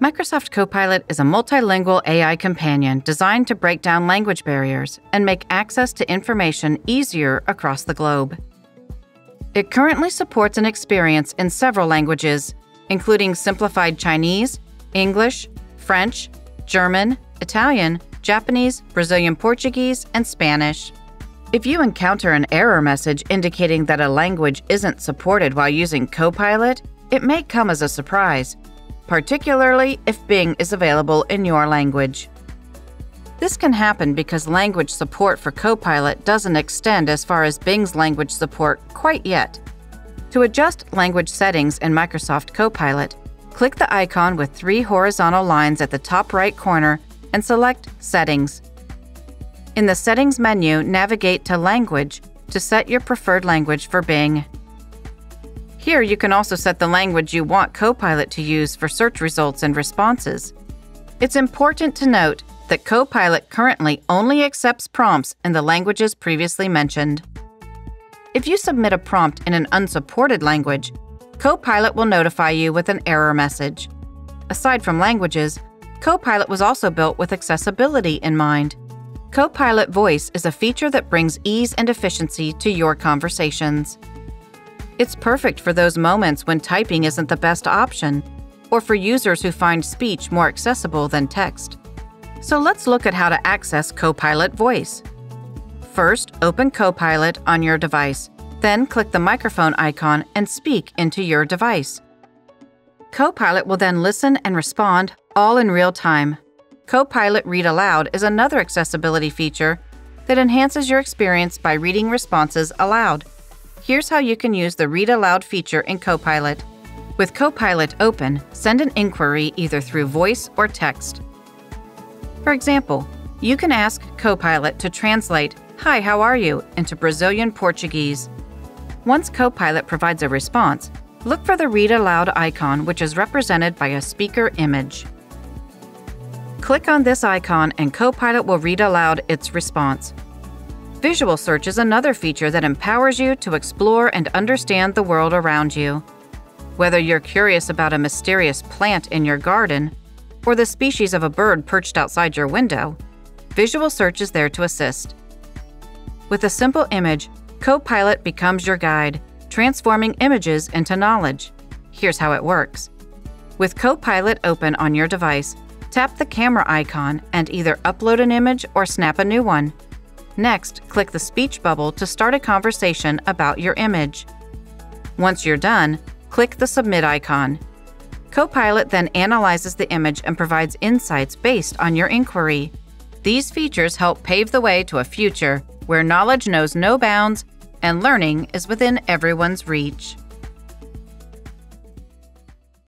Microsoft Copilot is a multilingual AI companion designed to break down language barriers and make access to information easier across the globe. It currently supports an experience in several languages, including simplified Chinese, English, French, German, Italian, Japanese, Brazilian Portuguese, and Spanish. If you encounter an error message indicating that a language isn't supported while using Copilot, it may come as a surprise particularly if Bing is available in your language. This can happen because language support for Copilot doesn't extend as far as Bing's language support quite yet. To adjust language settings in Microsoft Copilot, click the icon with three horizontal lines at the top right corner and select Settings. In the Settings menu, navigate to Language to set your preferred language for Bing. Here, you can also set the language you want Copilot to use for search results and responses. It's important to note that Copilot currently only accepts prompts in the languages previously mentioned. If you submit a prompt in an unsupported language, Copilot will notify you with an error message. Aside from languages, Copilot was also built with accessibility in mind. Copilot Voice is a feature that brings ease and efficiency to your conversations. It's perfect for those moments when typing isn't the best option, or for users who find speech more accessible than text. So let's look at how to access Copilot Voice. First, open Copilot on your device, then click the microphone icon and speak into your device. Copilot will then listen and respond all in real time. Copilot Read Aloud is another accessibility feature that enhances your experience by reading responses aloud. Here's how you can use the Read Aloud feature in Copilot. With Copilot open, send an inquiry either through voice or text. For example, you can ask Copilot to translate, Hi, how are you? into Brazilian Portuguese. Once Copilot provides a response, look for the Read Aloud icon, which is represented by a speaker image. Click on this icon and Copilot will read aloud its response. Visual search is another feature that empowers you to explore and understand the world around you. Whether you're curious about a mysterious plant in your garden or the species of a bird perched outside your window, visual search is there to assist. With a simple image, Copilot becomes your guide, transforming images into knowledge. Here's how it works. With Copilot open on your device, tap the camera icon and either upload an image or snap a new one. Next, click the speech bubble to start a conversation about your image. Once you're done, click the Submit icon. Copilot then analyzes the image and provides insights based on your inquiry. These features help pave the way to a future where knowledge knows no bounds and learning is within everyone's reach.